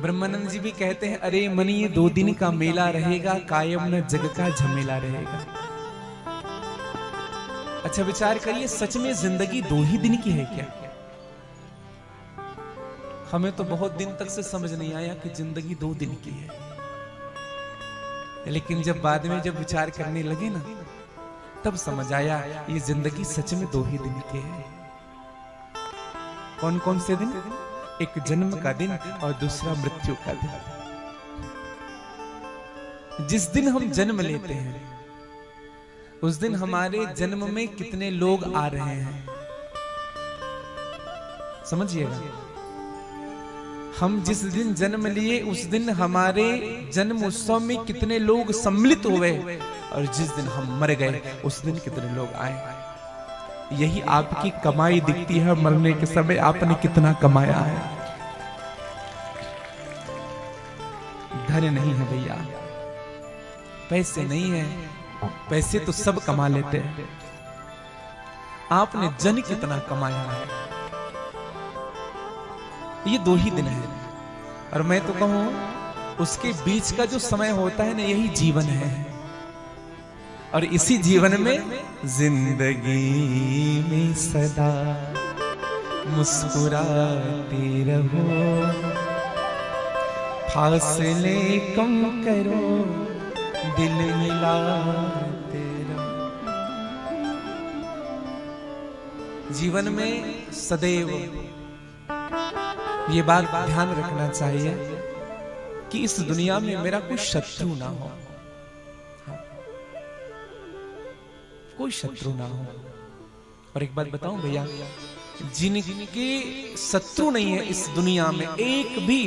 ब्रह्मानंद जी भी कहते हैं, अरे मनी, ये दो दिन का मेला रहेगा, कायम न जग का झमेला रहेगा। अच्छा विचार करिए, सच में ज़िंदगी दो ही दिन की है क्या? हमें तो बहुत दिन तक से समझ नहीं आया कि ज़िंदगी दो दिन की है। लेकिन जब बाद में जब विचार करने लगे ना, तब समझ आया, ये ज़िंदगी सच में दो ही दिन की है। कौन कौन से दिन? एक जन्म का दिन और दूसरा मृत्यु का दिन। जिस दिन हम जन्म लेते हैं, उस दिन हमारे जन्म में कितने लोग आ रहे हैं। समझिएगा? हम जिस दिन जन्म लिए, उस दिन हमारे जन्म उत्सव में कितने लोग सम्मिलित हुए और जिस दिन हम मर गए, उस दिन कितने लोग आए। यही आपकी कमाई दिखती है मरने के समय आपने कितना कमाया है। धन नहीं है भैया। पैसे नहीं है। पैसे तो सब कमा लेते हैं। आपने जन कितना कमाया है। ये दो ही दिन है। और मैं तो कहूँ, उसके बीच का जो समय होता है ना, यही जीवन है। और इसी जीवन में ज़िंदगी में सदा मुस्कुराते रहो। फासले कम करो, दिल मिलाते रहो जीवन में सदैव ये बात ध्यान रखना चाहिए कि इस दुनिया में मेरा कोई शत्रु ना हो। कोई शत्रु ना हो। और एक बात बताऊँ भैया, जिनके शत्रु नहीं है इस दुनिया में, एक भी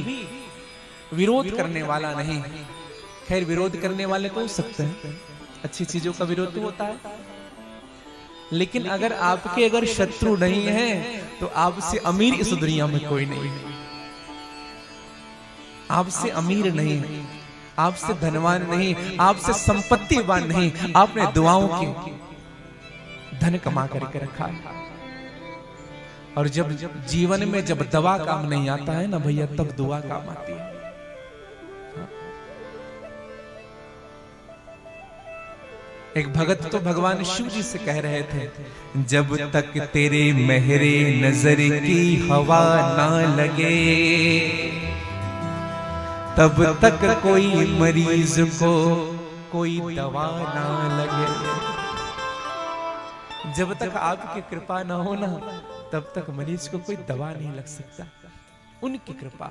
विरोध करने वाला नहीं। खैर विरोध करने वाले तो हो सकते हैं। अच्छी चीज़ों का विरोध तो होता है। लेकिन अगर आपके अगर शत्रु नहीं है तो आपसे अमीर इस दुनिया में कोई नहीं। है आपसे अमीर नहीं। है आपसे धनवान नहीं। आपसे संपत्तिवान नहीं। आपने दुआओं की। धन कमा करके रखा। है और जब जीवन में जब दवा काम नहीं आता है ना भैया तब दुआ काम आती है। एक भगत तो भगवान शिव जी से कह रहे थे, जब तक तेरे मेहरे नज़र की हवा ना लगे, तब तक कोई मरीज़ को कोई दवा ना लगे। जब तक आपकी कृपा ना हो ना, तब तक मरीज़ को कोई दवा नहीं लग सकता। उनकी कृपा।